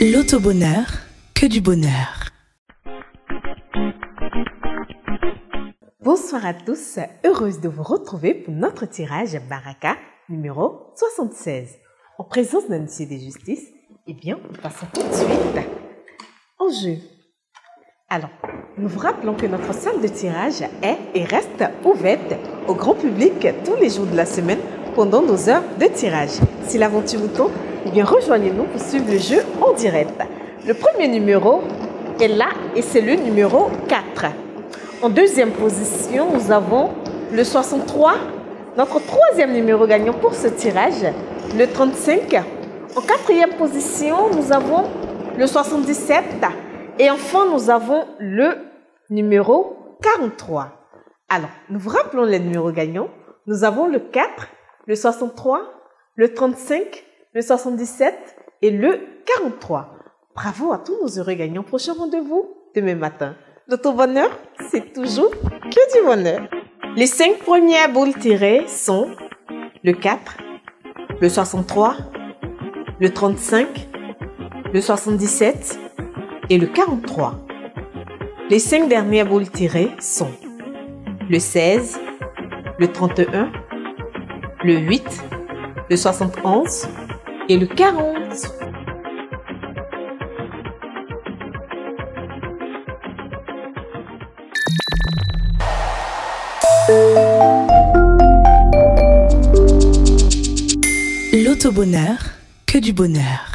L'autobonheur, que du bonheur. Bonsoir à tous, heureuse de vous retrouver pour notre tirage Baraka numéro 76. En présence d'un huissier de justice, eh bien, passons tout de suite au jeu. Alors, nous vous rappelons que notre salle de tirage est et reste ouverte au grand public tous les jours de la semaine pendant nos heures de tirage. Si l'aventure vous tente, eh bien rejoignez-nous pour suivre le jeu en direct. Le premier numéro est là et c'est le numéro 4. En deuxième position, nous avons le 63, notre troisième numéro gagnant pour ce tirage, le 35. En quatrième position, nous avons le 77. Et enfin, nous avons le numéro 43. Alors, nous vous rappelons les numéros gagnants. Nous avons le 4, le 63, le 35, le 77 et le 43. Bravo à tous nos heureux gagnants. Prochain rendez-vous demain matin. Notre bonheur, c'est toujours que du bonheur. Les cinq premières boules tirées sont le 4, le 63, le 35, le 77 et le 43. Les cinq dernières boules tirées sont le 16, le 31, le 8, le 71 et le 40. L'autobonheur, que du bonheur.